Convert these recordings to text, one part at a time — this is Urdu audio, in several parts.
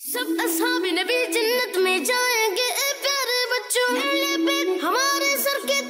سب اصحاب نبی جنت میں جائیں گے اے پیارے بچوں۔ ہمارے سر کے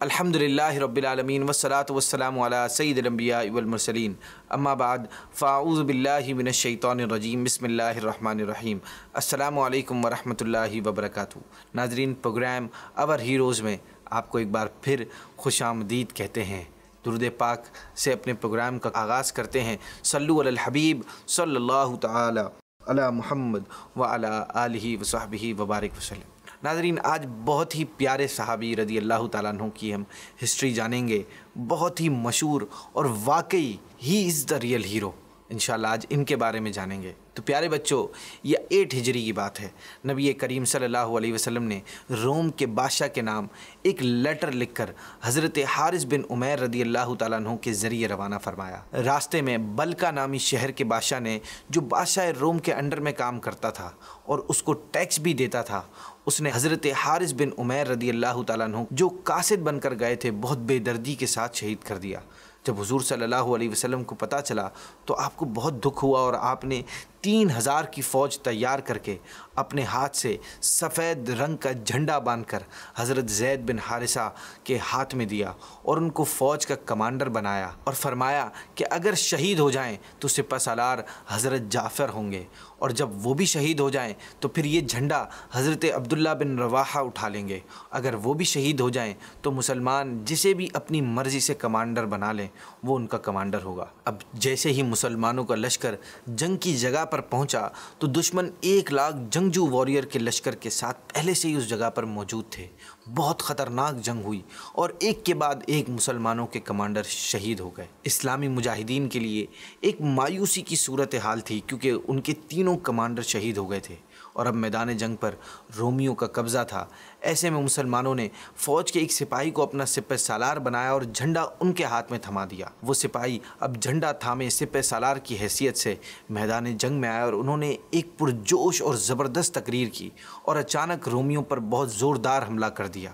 الحمد للہ رب العالمین والصلاة والسلام علی سید الانبیاء والمرسلین. اما بعد، فاعوذ باللہ من الشیطان الرجیم، بسم اللہ الرحمن الرحیم. السلام علیکم ورحمۃ اللہ وبرکاتہ. ناظرین، پروگرام اور ہیروز میں آپ کو ایک بار پھر خوش آمدید کہتے ہیں. درد پاک سے اپنے پروگرام کا آغاز کرتے ہیں. صلو علی الحبیب، صلی اللہ تعالی علی محمد و آلہ وصحبہ وبارک وسلم. ناظرین، آج بہت ہی پیارے صحابی رضی اللہ تعالیٰ عنہ کی ہم ہسٹری جانیں گے۔ بہت ہی مشہور اور واقعی ہی از دا ریئل ہیرو۔ انشاءاللہ آج ان کے بارے میں جانیں گے۔ تو پیارے بچوں، یہ ایٹ ہجری کی بات ہے۔ نبی کریم صلی اللہ علیہ وسلم نے روم کے بادشاہ کے نام ایک لیٹر لکھ کر حضرت حارث بن عمیر رضی اللہ تعالیٰ عنہ کے ذریعے روانہ فرمایا۔ راستے میں بلکہ نامی شہر کے بادشاہ نے جو بادشاہ روم کے انڈر میں کام کرتا تھا اور اس کو ٹیکس بھی دیتا تھا اس نے حضرت حارث بن عمیر رضی اللہ تعالیٰ عنہ جو قاسد بن کر گئے تھے، بہت بے دردی کے ساتھ شہید کر دیا۔ جب حضور صلی اللہ علیہ وسلم کو پتہ چلا تو آپ کو بہت دکھ ہوا اور آپ نے تین ہزار کی فوج تیار کر کے اپنے ہاتھ سے سفید رنگ کا جھنڈا باندھ کر حضرت زید بن حارثہ کے ہاتھ میں دیا اور ان کو فوج کا کمانڈر بنایا اور فرمایا کہ اگر شہید ہو جائیں تو سپہ سالار حضرت جعفر ہوں گے اور جب وہ بھی شہید ہو جائیں تو پھر یہ جھنڈا حضرت عبداللہ بن رواحہ اٹھا لیں گے۔ اگر وہ بھی شہید ہو جائیں تو مسلمان جسے بھی اپنی مرضی سے کمانڈر بنا لیں، وہ ان کا کمانڈر ہوگا۔ اب جیسے ہی مسلمانوں کا لشکر جنگ کی جگہ پر پر پہنچا تو دشمن ایک لاکھ جنگجو واریئر کے لشکر کے ساتھ پہلے سے ہی اس جگہ پر موجود تھے۔ بہت خطرناک جنگ ہوئی اور ایک کے بعد ایک مسلمانوں کے کمانڈر شہید ہو گئے۔ اسلامی مجاہدین کے لیے ایک مایوسی کی صورتحال تھی کیونکہ ان کے تینوں کمانڈر شہید ہو گئے تھے۔ اور اب میدان جنگ پر رومیوں کا قبضہ تھا۔ ایسے میں مسلمانوں نے فوج کے ایک سپاہی کو اپنا سپہ سالار بنایا اور جھنڈا ان کے ہاتھ میں تھما دیا۔ وہ سپاہی اب جھنڈا تھامے سپہ سالار کی حیثیت سے میدان جنگ میں آیا اور انہوں نے ایک پرجوش اور زبردست تقریر کی اور اچانک رومیوں پر بہت زوردار حملہ کر دیا۔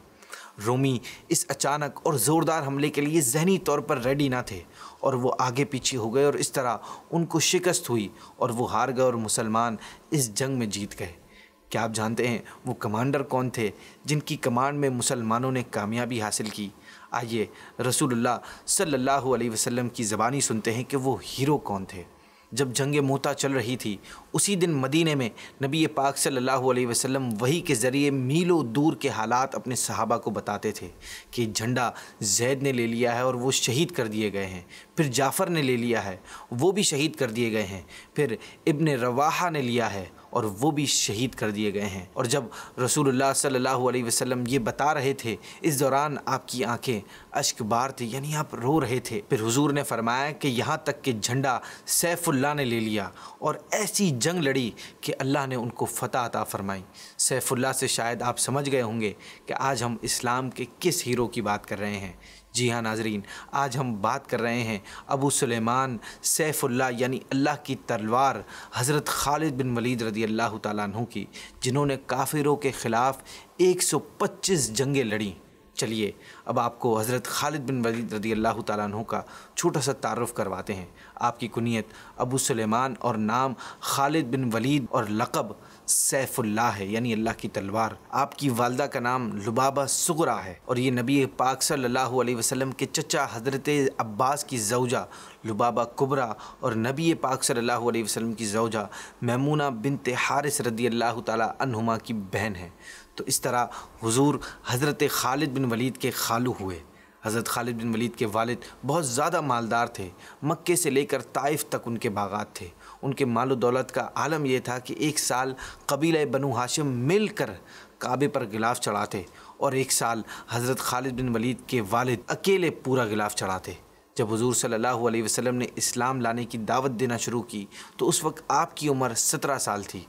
رومی اس اچانک اور زوردار حملے کے لیے ذہنی طور پر ریڈی نہ تھے اور وہ آگے پیچھے ہو گئے اور اس طرح ان کو شکست ہوئی اور وہ ہار گئے اور مسلمان اس جنگ میں جیت گئے۔ کیا آپ جانتے ہیں وہ کمانڈر کون تھے جن کی کمانڈ میں مسلمانوں نے کامیابی حاصل کی؟ آئیے رسول اللہ صلی اللہ علیہ وسلم کی زبانی سنتے ہیں کہ وہ ہیرو کون تھے۔ جب جنگ موتا چل رہی تھی، اسی دن مدینہ میں نبی پاک صلی اللہ علیہ وسلم وہی کے ذریعے میلو دور کے حالات اپنے صحابہ کو بتاتے تھے کہ جھنڈا زید نے لے لیا ہے اور وہ شہید کر دیے گئے ہیں۔ پھر جعفر نے لے لیا ہے، وہ بھی شہید کر دیے گئے ہیں۔ پھر ابن رواحہ نے لیا ہے اور وہ بھی شہید کر دیے گئے ہیں۔ اور جب رسول اللہ صلی اللہ علیہ وسلم یہ بتا رہے تھے، اس دوران آپ کی آنکھیں اشک بار تھی یعنی آپ رو رہے تھے۔ پھر حضور نے فرمایا کہ یہاں تک کہ جھنڈا سیف اللہ نے لے لیا اور ایسی جنگ لڑی کہ اللہ نے ان کو فتح عطا فرمائی۔ سیف اللہ سے شاید آپ سمجھ گئے ہوں گے کہ آج ہم اسلام کے کس ہیرو کی بات کر رہے ہیں۔ جی ہاں ناظرین، آج ہم بات کر رہے ہیں ابو سلیمان سیف اللہ یعنی اللہ کی تلوار حضرت خالد بن ولید رضی اللہ تعالیٰ عنہ کی، جنہوں نے کافروں کے خلاف ایک سو پچیس جنگیں لڑیں۔ چلیے، اب آپ کو حضرت خالد بن ولید رضی اللہ تعالیٰ عنہ کا چھوٹا سا تعارف کرواتے ہیں۔ آپ کی کنیت ابو سلیمان اور نام خالد بن ولید اور لقب سیف اللہ ہے یعنی اللہ کی تلوار۔ آپ کی والدہ کا نام لبابہ سغرا ہے اور یہ نبی پاک صلی اللہ علیہ وسلم کے چچا حضرت عباس کی زوجہ لبابہ کبرا اور نبی پاک صلی اللہ علیہ وسلم کی زوجہ میمونہ بنت حارث رضی اللہ تعالی عنہما کی بہن ہے۔ تو اس طرح حضور حضرت خالد بن ولید کے خالو ہوئے۔ حضرت خالد بن ولید کے والد بہت زیادہ مالدار تھے، مکے سے لے کر طائف تک ان کے باغات تھے۔ ان کے مال و دولت کا عالم یہ تھا کہ ایک سال قبیلہ بنو ہاشم مل کر کعبے پر غلاف چڑھاتے اور ایک سال حضرت خالد بن ولید کے والد اکیلے پورا غلاف چڑھاتے۔ جب حضور صلی اللہ علیہ وسلم نے اسلام لانے کی دعوت دینا شروع کی تو اس وقت آپ کی عمر سترہ سال تھی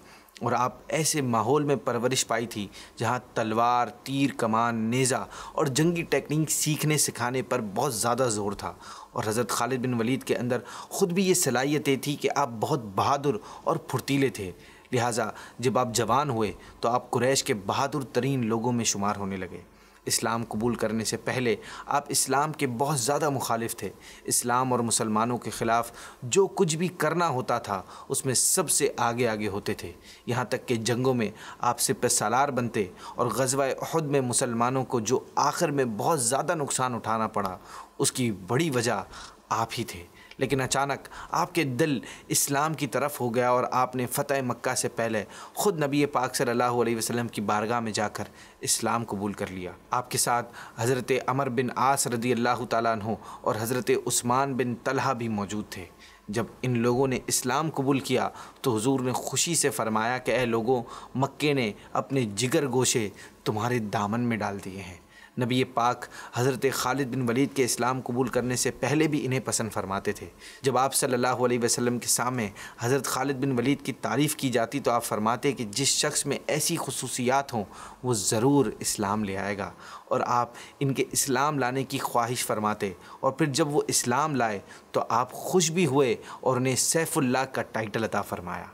اور آپ ایسے ماحول میں پرورش پائی تھی جہاں تلوار، تیر، کمان، نیزہ اور جنگی ٹیکنیک سیکھنے، سکھانے پر بہت زیادہ زور تھا۔ اور حضرت خالد بن ولید کے اندر خود بھی یہ صلاحیتیں تھی کہ آپ بہت بہادر اور پھرتیلے تھے۔ لہٰذا جب آپ جوان ہوئے تو آپ قریش کے بہادر ترین لوگوں میں شمار ہونے لگے۔ اسلام قبول کرنے سے پہلے آپ اسلام کے بہت زیادہ مخالف تھے۔ اسلام اور مسلمانوں کے خلاف جو کچھ بھی کرنا ہوتا تھا، اس میں سب سے آگے آگے ہوتے تھے۔ یہاں تک کہ جنگوں میں آپ سے سالار بنتے اور غزوہ احد میں مسلمانوں کو جو آخر میں بہت زیادہ نقصان اٹھانا پڑا اس کی بڑی وجہ آپ ہی تھے۔ لیکن اچانک آپ کے دل اسلام کی طرف ہو گیا اور آپ نے فتح مکہ سے پہلے خود نبی پاک صلی اللہ علیہ وسلم کی بارگاہ میں جا کر اسلام قبول کر لیا۔ آپ کے ساتھ حضرت عمر بن آس رضی اللہ تعالیٰ عنہ اور حضرت عثمان بن طلحہ بھی موجود تھے۔ جب ان لوگوں نے اسلام قبول کیا تو حضور نے خوشی سے فرمایا کہ اے لوگوں، مکے نے اپنے جگر گوشے تمہارے دامن میں ڈال دیے ہیں۔ نبی پاک حضرت خالد بن ولید کے اسلام قبول کرنے سے پہلے بھی انہیں پسند فرماتے تھے۔ جب آپ صلی اللہ علیہ وسلم کے سامنے حضرت خالد بن ولید کی تعریف کی جاتی تو آپ فرماتے کہ جس شخص میں ایسی خصوصیات ہوں وہ ضرور اسلام لے آئے گا اور آپ ان کے اسلام لانے کی خواہش فرماتے اور پھر جب وہ اسلام لائے تو آپ خوش بھی ہوئے اور انہیں سیف اللہ کا ٹائٹل عطا فرمایا۔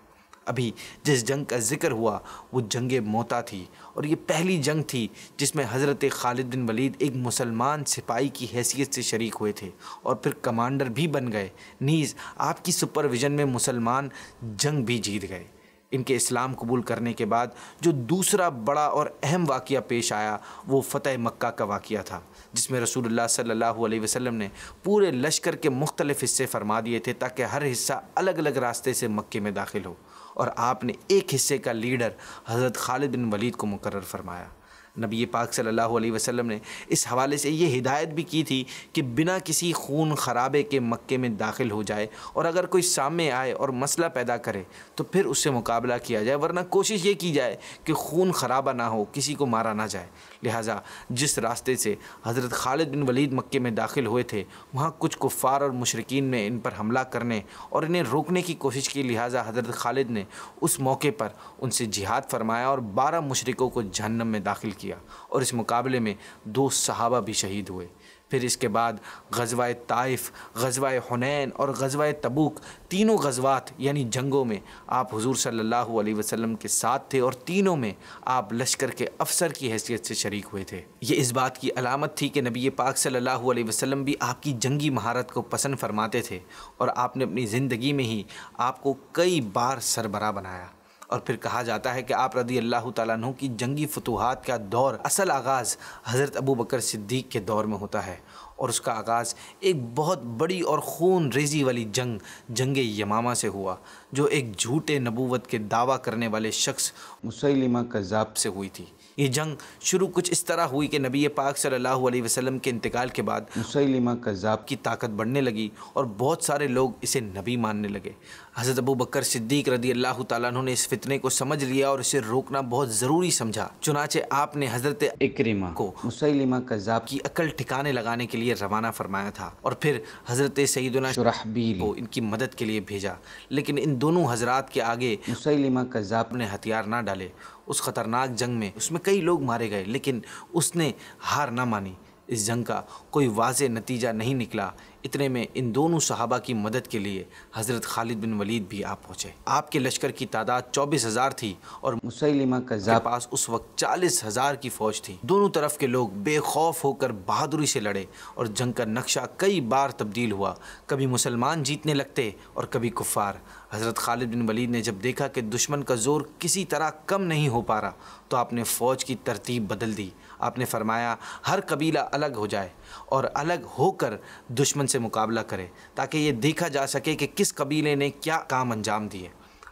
ابھی جس جنگ کا ذکر ہوا، وہ جنگ موتا تھی۔ اور یہ پہلی جنگ تھی جس میں حضرت خالد بن ولید ایک مسلمان سپاہی کی حیثیت سے شریک ہوئے تھے۔ اور پھر کمانڈر بھی بن گئے۔ نیز، آپ کی سپرویژن میں مسلمان جنگ بھی جیت گئے۔ ان کے اسلام قبول کرنے کے بعد جو دوسرا بڑا اور اہم واقعہ پیش آیا، وہ فتح مکہ کا واقعہ تھا، جس میں رسول اللہ صلی اللہ علیہ وسلم نے پورے لشکر کے مختلف حصے فرما دیے تھے تاکہ ہر حصہ الگ الگ راستے سے مکے میں داخل ہو۔ اور آپ نے ایک حصے کا لیڈر حضرت خالد بن ولید کو مقرر فرمایا۔ نبی پاک صلی اللہ علیہ وسلم نے اس حوالے سے یہ ہدایت بھی کی تھی کہ بنا کسی خون خرابے کے مکے میں داخل ہو جائے اور اگر کوئی سامنے آئے اور مسئلہ پیدا کرے تو پھر اس سے مقابلہ کیا جائے، ورنہ کوشش یہ کی جائے کہ خون خرابہ نہ ہو، کسی کو مارا نہ جائے۔ لہٰذا جس راستے سے حضرت خالد بن ولید مکے میں داخل ہوئے تھے، وہاں کچھ کفار اور مشرقین نے ان پر حملہ کرنے اور انہیں روکنے کی کوشش کی۔ لہٰذا حضرت خالد نے اس موقع پر ان سے جہاد فرمایا اور بارہ مشرقوں کو جہنم میں داخل کیا۔ کیا اور اس مقابلے میں دو صحابہ بھی شہید ہوئے۔ پھر اس کے بعد غزوہ طائف، غزوہ حنین اور غزوہ تبوک تینوں غزوات یعنی جنگوں میں آپ حضور صلی اللہ علیہ وسلم کے ساتھ تھے اور تینوں میں آپ لشکر کے افسر کی حیثیت سے شریک ہوئے تھے۔ یہ اس بات کی علامت تھی کہ نبی پاک صلی اللہ علیہ وسلم بھی آپ کی جنگی مہارت کو پسند فرماتے تھے اور آپ نے اپنی زندگی میں ہی آپ کو کئی بار سربراہ بنایا۔ اور پھر کہا جاتا ہے کہ آپ رضی اللہ تعالیٰ عنہ کی جنگی فتوحات کا دور اصل آغاز حضرت ابو بکر صدیق کے دور میں ہوتا ہے۔ اور اس کا آغاز ایک بہت بڑی اور خون ریزی والی جنگ جنگ یمامہ سے ہوا جو ایک جھوٹے نبوت کے دعویٰ کرنے والے شخص مسلمہ کذاب سے ہوئی تھی۔ یہ جنگ شروع کچھ اس طرح ہوئی کہ نبی پاک صلی اللہ علیہ وسلم کے انتقال کے بعد مسلمہ کذاب کی طاقت بڑھنے لگی اور بہت سارے لوگ اسے نبی ماننے لگے۔ حضرت ابو بکر صدیق رضی اللہ تعالیٰ عنہ نے اس فتنے کو سمجھ لیا اور اسے روکنا بہت ضروری سمجھا۔ چنانچہ آپ نے حضرت اکرمہ کو مسلمہ کذاب کی عقل ٹھکانے لگانے کے لیے روانہ فرمایا تھا اور پھر حضرت سیدنا شرحبیل کو ان کی مدد کے لیے بھیجا۔ لیکن ان دونوں حضرات کے آگے مسلمہ کذاب نے ہتھیار نہ ڈالے۔ اس خطرناک جنگ میں اس میں کئی لوگ مارے گئے لیکن اس نے ہار نہ مانی۔ اس جنگ کا کوئی واضح نتیجہ نہیں نکلا۔ اتنے میں ان دونوں صحابہ کی مدد کے لیے حضرت خالد بن ولید بھی آپ پہنچے۔ آپ کے لشکر کی تعداد چوبیس ہزار تھی اور مسلمہ کے پاس اس وقت چالیس ہزار کی فوج تھی۔ دونوں طرف کے لوگ بے خوف ہو کر بہادری سے لڑے اور جنگ کا نقشہ کئی بار تبدیل ہوا۔ کبھی مسلمان جیتنے لگتے اور کبھی کفار۔ حضرت خالد بن ولید نے جب دیکھا کہ دشمن کا زور کسی طرح کم نہیں ہو پا رہا تو آپ نے فوج کی ترتیب بدل دی۔ آپ نے فرمایا ہر قبیلہ الگ ہو جائے اور الگ ہو کر دشمن سے مقابلہ کرے تاکہ یہ دیکھا جا سکے کہ کس قبیلے نے کیا کام انجام دیے۔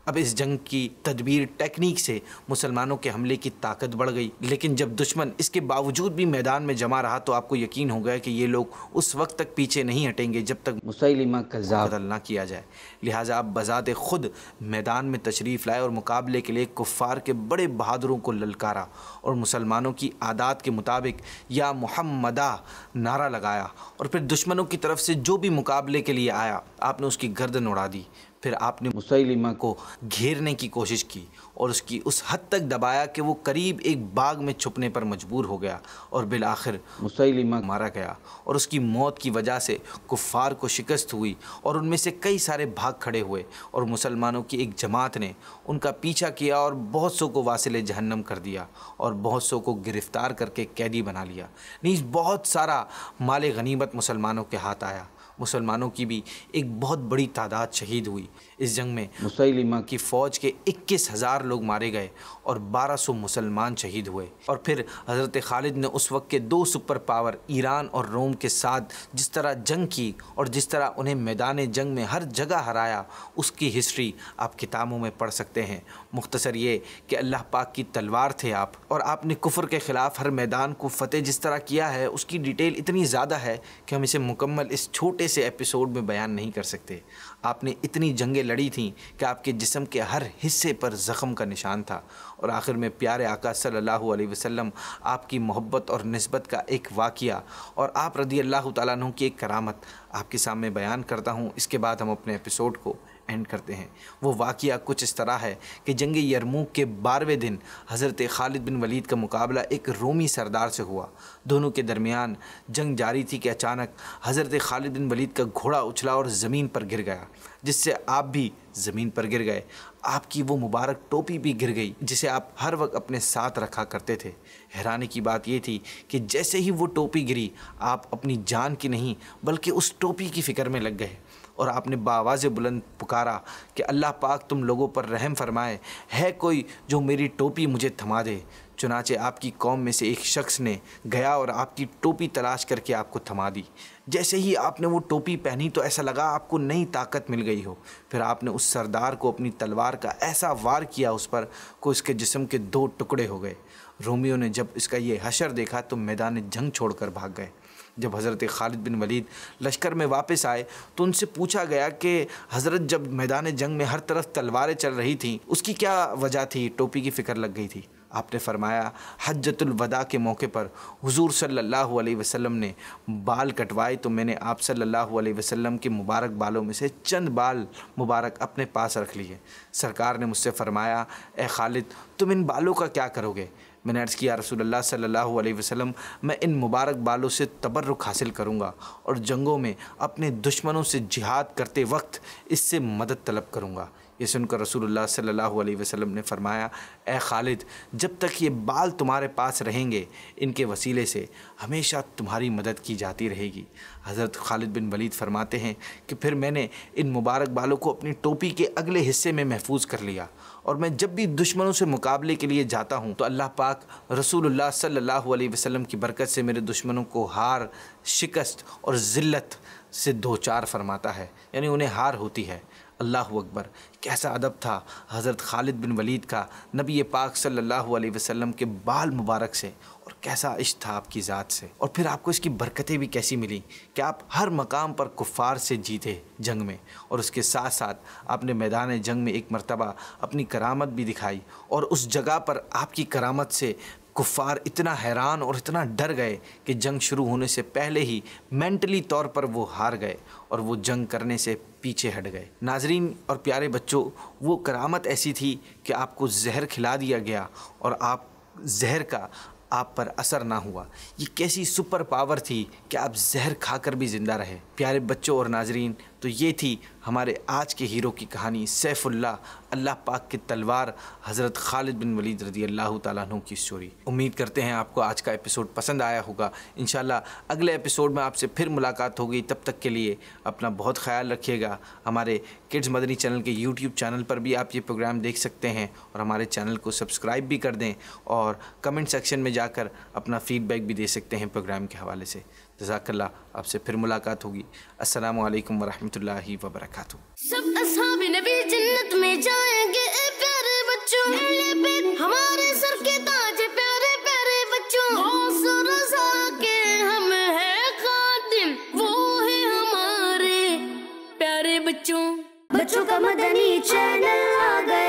اب اس جنگ کی تدبیر ٹیکنیک سے مسلمانوں کے حملے کی طاقت بڑھ گئی۔ لیکن جب دشمن اس کے باوجود بھی میدان میں جمع رہا تو آپ کو یقین ہو گیا کہ یہ لوگ اس وقت تک پیچھے نہیں ہٹیں گے جب تک مسلمہ قدل نہ کیا جائے۔ لہٰذا آپ بذات خود میدان میں تشریف لائے اور مقابلے کے لیے کفار کے بڑے بہادروں کو للکارا اور مسلمانوں کی عادات کے مطابق یا محمدہ نعرہ لگایا اور پھر دشمنوں کی طرف سے جو بھی مقابلے کے لیے آیا آپ نے اس کی گردن اڑا دی۔ پھر آپ نے مسلمہ کو گھیرنے کی کوشش کی اور اس کی اس حد تک دبایا کہ وہ قریب ایک باغ میں چھپنے پر مجبور ہو گیا اور بالآخر مسلمہ مارا گیا اور اس کی موت کی وجہ سے کفار کو شکست ہوئی اور ان میں سے کئی سارے بھاگ کھڑے ہوئے اور مسلمانوں کی ایک جماعت نے ان کا پیچھا کیا اور بہت سو کو واصل جہنم کر دیا اور بہت سو کو گرفتار کر کے قیدی بنا لیا۔ نیز بہت سارا مال غنیمت مسلمانوں کے ہاتھ آیا۔ مسلمانوں کی بھی ایک بہت بڑی تعداد شہید ہوئی۔ اس جنگ میں مسلمہ کی فوج کے اکیس ہزار لوگ مارے گئے اور بارہ سو مسلمان شہید ہوئے۔ اور پھر حضرت خالد نے اس وقت کے دو سپر پاور ایران اور روم کے ساتھ جس طرح جنگ کی اور جس طرح انہیں میدان جنگ میں ہر جگہ ہرایا اس کی ہسٹری آپ کتابوں میں پڑھ سکتے ہیں۔ مختصر یہ کہ اللہ پاک کی تلوار تھے آپ اور آپ نے کفر کے خلاف ہر میدان کو فتح جس طرح کیا ہے اس کی ڈیٹیل اتنی زیادہ ہے کہ ہم اسے مکمل اس چھوٹے سے ایپیسوڈ میں بیان نہیں کر سکتے۔ آپ نے اتنی جنگیں لڑی تھیں کہ آپ کے جسم کے ہر حصے پر زخم کا نشان تھا۔ اور آخر میں پیارے آقا صلی اللہ علیہ وسلم آپ کی محبت اور نسبت کا ایک واقعہ اور آپ رضی اللہ تعالیٰ عنہ کی ایک کرامت آپ کے سامنے بیان کرتا ہوں۔ اس کے بعد ہم اپنے ایپیسوڈ کو اینڈ کرتے ہیں۔ وہ واقعہ کچھ اس طرح ہے کہ جنگ یرموک کے بارہویں دن حضرت خالد بن ولید کا مقابلہ ایک رومی سردار سے ہوا۔ دونوں کے درمیان جنگ جاری تھی کہ اچانک حضرت خالد بن ولید کا گھوڑا اچھلا اور زمین پر گر گیا، جس سے آپ بھی زمین پر گر گئے۔ آپ کی وہ مبارک ٹوپی بھی گر گئی جسے آپ ہر وقت اپنے ساتھ رکھا کرتے تھے۔ حیرانی کی بات یہ تھی کہ جیسے ہی وہ ٹوپی گری، آپ اپنی جان کی نہیں، بلکہ اس ٹوپی کی فکر میں لگ گئے اور آپ نے باواز بلند پکارا کہ اللہ پاک تم لوگوں پر رحم فرمائے، ہے کوئی جو میری ٹوپی مجھے تھما دے۔ چنانچہ آپ کی قوم میں سے ایک شخص نے گیا اور آپ کی ٹوپی تلاش کر کے آپ کو تھما دی۔ جیسے ہی آپ نے وہ ٹوپی پہنی تو ایسا لگا آپ کو نئی طاقت مل گئی ہو۔ پھر آپ نے اس سردار کو اپنی تلوار کا ایسا وار کیا اس پر کہ اس کے جسم کے دو ٹکڑے ہو گئے۔ رومیو نے جب اس کا یہ حشر دیکھا تو میدان جنگ چھوڑ کر بھاگ گئے۔ جب حضرت خالد بن ولید لشکر میں واپس آئے تو ان سے پوچھا گیا کہ حضرت جب میدان جنگ میں ہر طرف تلواریں چل رہی تھیں، اس کی کیا وجہ تھی؟ ٹوپی کی فکر لگ گئی تھی۔ آپ نے فرمایا حجت الوداع کے موقع پر حضور صلی اللہ علیہ وسلم نے بال کٹوائے تو میں نے آپ صلی اللہ علیہ وسلم کے مبارک بالوں میں سے چند بال مبارک اپنے پاس رکھ لیے۔ سرکار نے مجھ سے فرمایا، اے خالد، تم ان بالوں کا کیا کرو گے؟ میں نے عرض کیا رسول اللہ صلی اللہ علیہ وسلم، میں ان مبارک بالوں سے تبرک حاصل کروں گا اور جنگوں میں اپنے دشمنوں سے جہاد کرتے وقت اس سے مدد طلب کروں گا۔ یہ سن کر رسول اللہ صلی اللہ علیہ وسلم نے فرمایا، اے خالد، جب تک یہ بال تمہارے پاس رہیں گے ان کے وسیلے سے، ہمیشہ تمہاری مدد کی جاتی رہے گی۔ حضرت خالد بن ولید فرماتے ہیں کہ پھر میں نے ان مبارک بالوں کو اپنی ٹوپی کے اگلے حصے میں محفوظ کر لیا۔ اور میں جب بھی دشمنوں سے مقابلے کے لیے جاتا ہوں تو اللہ پاک رسول اللہ صلی اللہ علیہ وسلم کی برکت سے میرے دشمنوں کو ہار، شکست اور ذلت سے دو چار فرماتا ہے یعنی انہیں ہار ہوتی ہے۔ اللہ اکبر، کیسا ادب تھا حضرت خالد بن ولید کا نبی پاک صلی اللہ علیہ وسلم کے بال مبارک سے، اور کیسا عشق تھا آپ کی ذات سے، اور پھر آپ کو اس کی برکتیں بھی کیسی ملی کہ آپ ہر مقام پر کفار سے جیتے جنگ میں، اور اس کے ساتھ ساتھ آپ نے میدان جنگ میں ایک مرتبہ اپنی کرامت بھی دکھائی، اور اس جگہ پر آپ کی کرامت سے کفار اتنا حیران اور اتنا ڈر گئے کہ جنگ شروع ہونے سے پہلے ہی مینٹلی طور پر وہ ہار گئے اور وہ جنگ کرنے سے پیچھے ہٹ گئے۔ ناظرین اور پیارے بچوں، وہ کرامت ایسی تھی کہ آپ کو زہر کھلا دیا گیا اور آپ، زہر کا آپ پر اثر نہ ہوا۔ یہ کیسی سپر پاور تھی کہ آپ زہر کھا کر بھی زندہ رہے۔ پیارے بچوں اور ناظرین تو یہ تھی ہمارے آج کے ہیرو کی کہانی سیف اللہ اللہ پاک کی تلوار، حضرت خالد بن ولید رضی اللہ تعالیٰ عنہ کی سٹوری امید کرتے ہیں آپ کو آج کا ایپیسوڈ پسند آیا ہوگا۔ انشاءاللہ اگلے ایپیسوڈ میں آپ سے پھر ملاقات ہوگی۔ تب تک کے لیے اپنا بہت خیال رکھیے گا۔ ہمارے کڈز مدنی چینل کے یوٹیوب چینل پر بھی آپ یہ پروگرام دیکھ سکتے ہیں اور ہمارے چینل کو سبسکرائب بھی کر دیں اور کمنٹ سیکشن میں جا کر اپنا فیڈ بیک بھی دے سکتے ہیں پروگرام کے حوالے سے۔ جزاک اللہ آپ سے پھر ملاقات ہوگی۔ السلام علیکم ورحمۃ اللہ وبرکاتہ۔ سب اصحاب نبی جنت میں جائیں گے اے پیارے بچوں۔ پہ ہمارے سر کے تاج پیارے پیارے بچوں۔ غوث و رضا کے ہم ہیں خادم وہ ہے ہمارے پیارے بچوں۔ بچوں کا مدنی چینل آ گیا